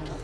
blood.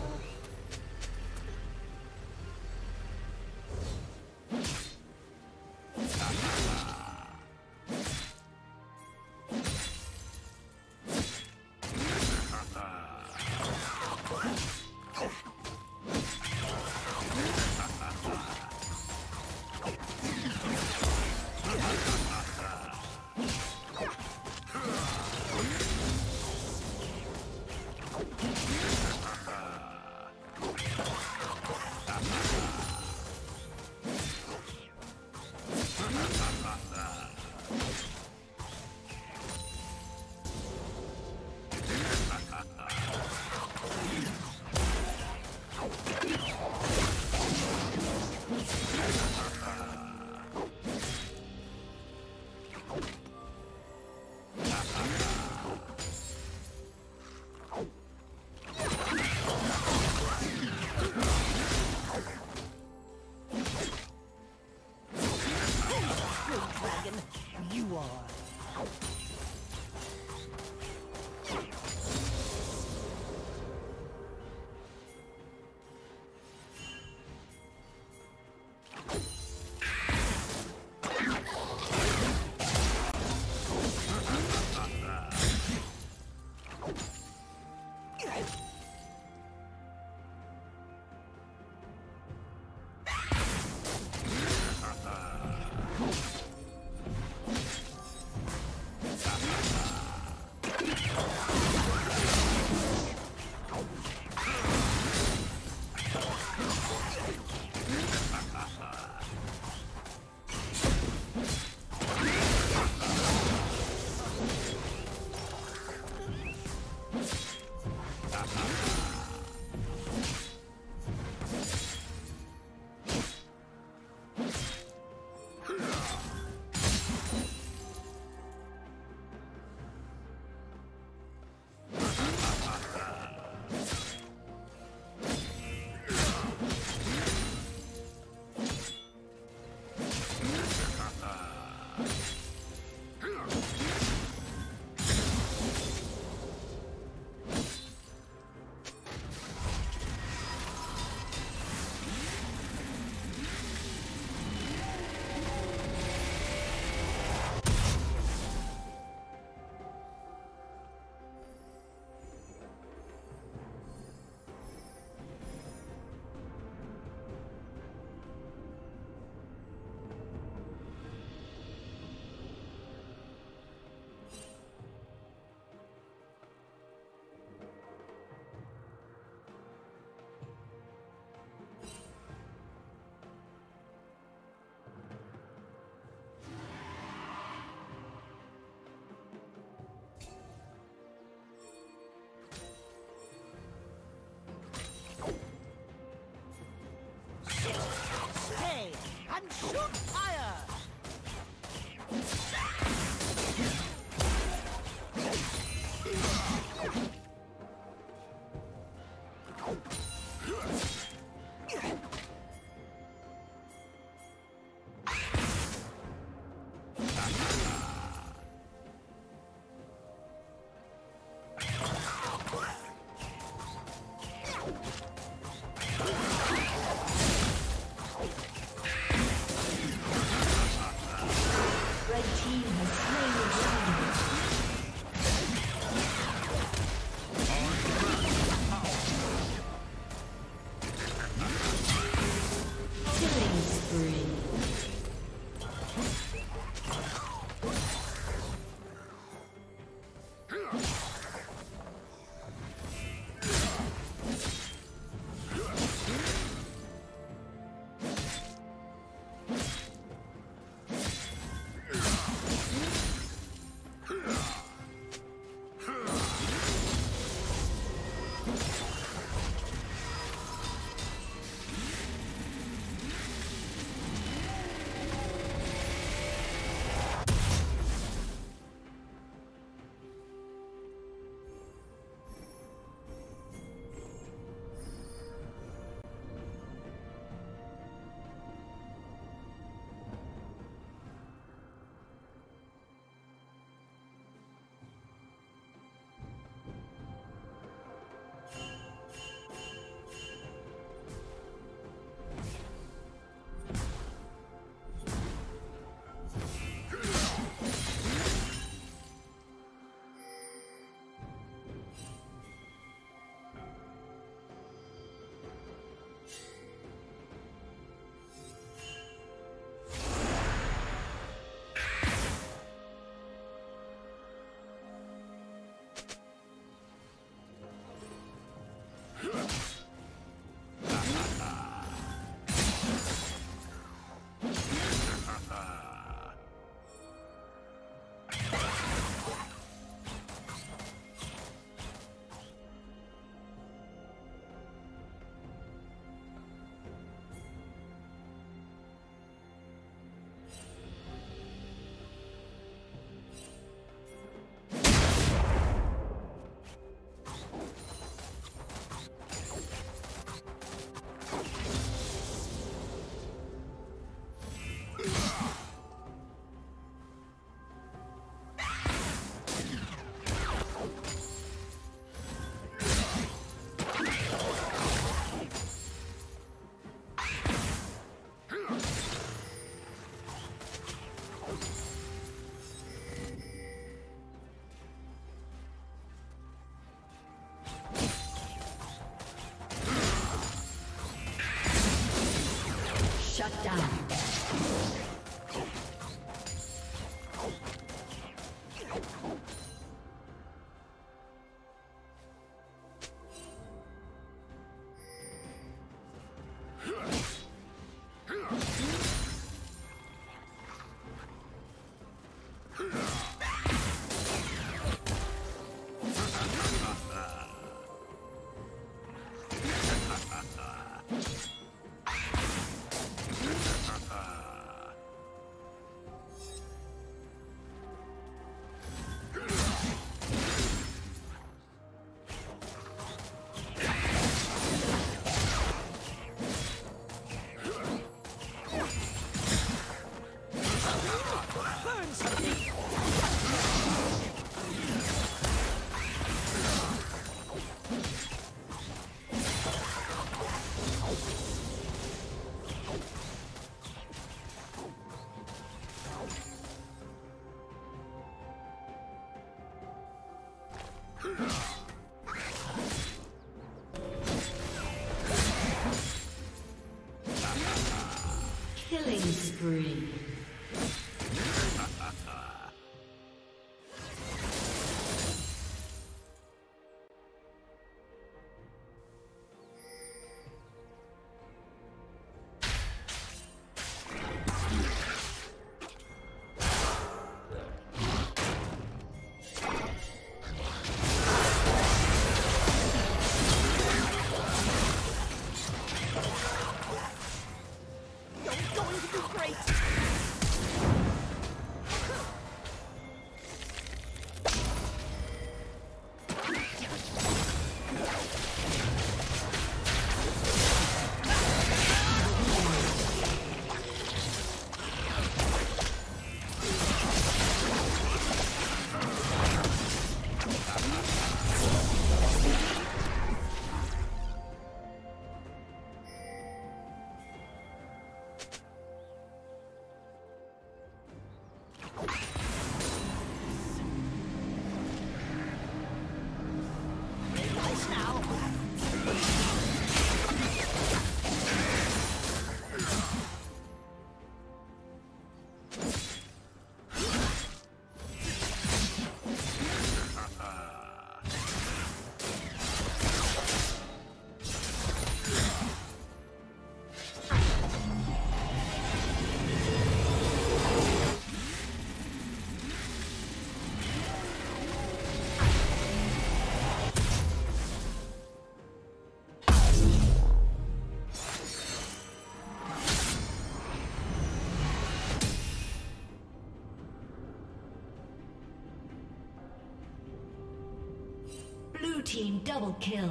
Team double kill.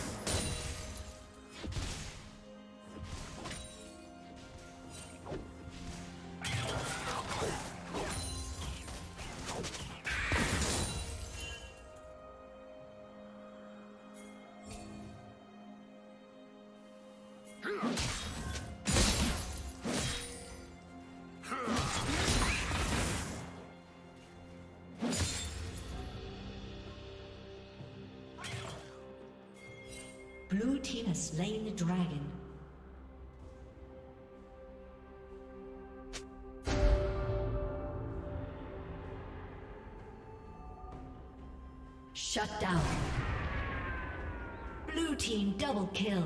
Blue team has slain the dragon. Shut down. Blue team double kill.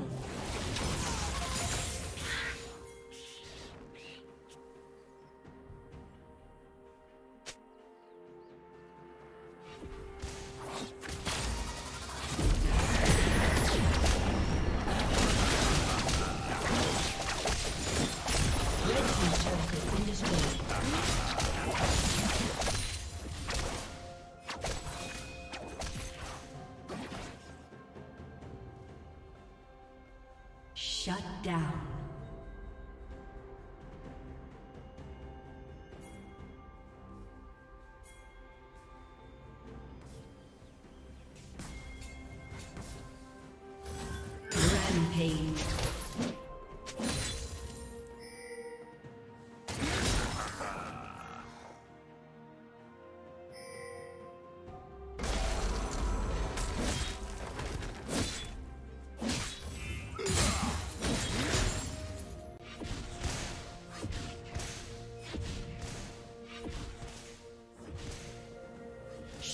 Shut down.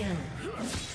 Kill.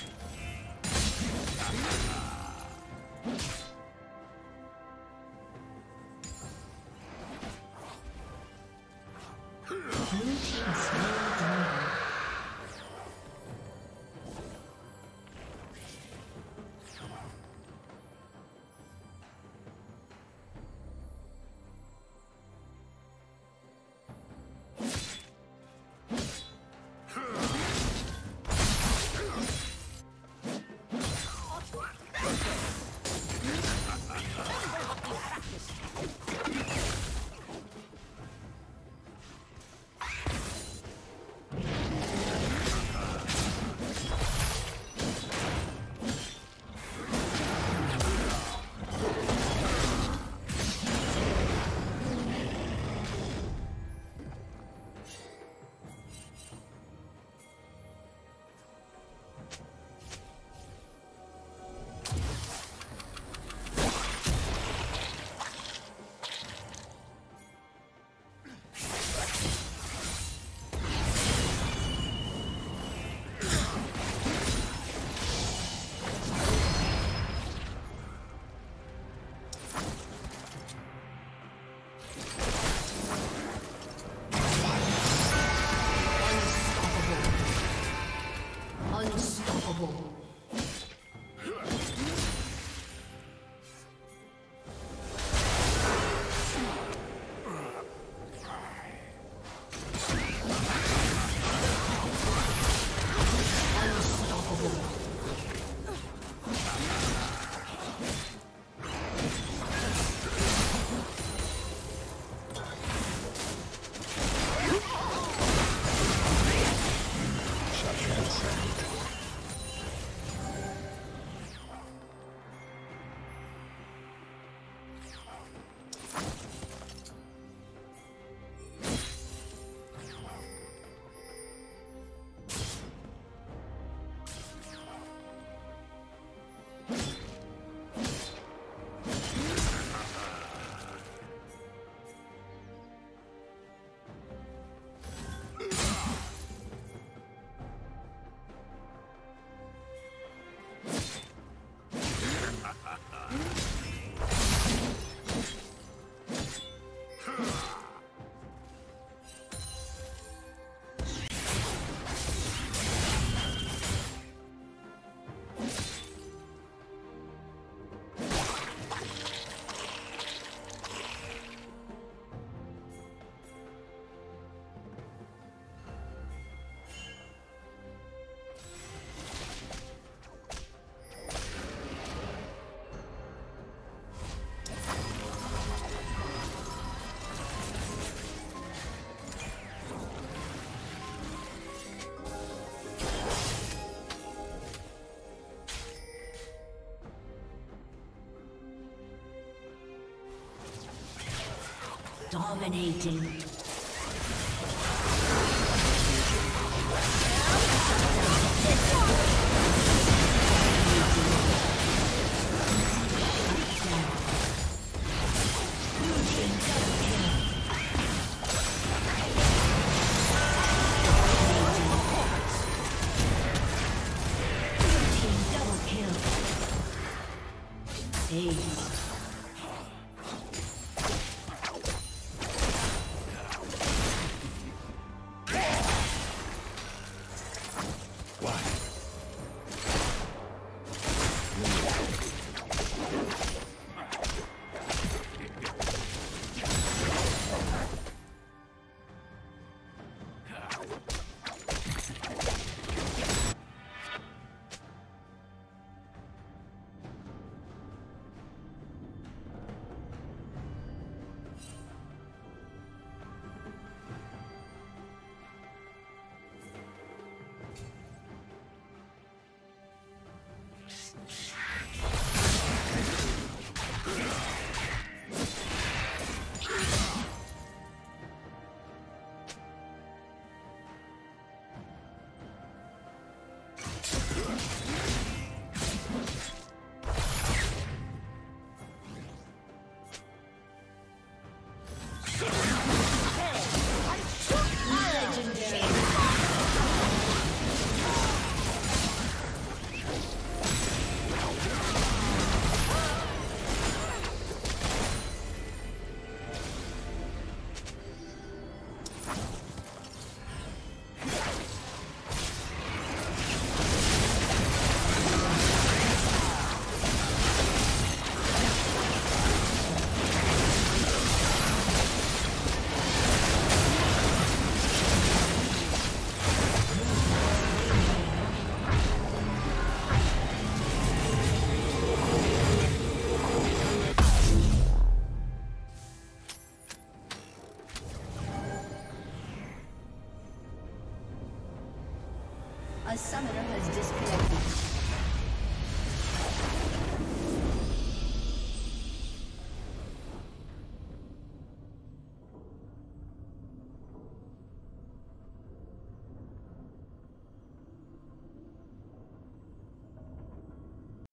Dominating.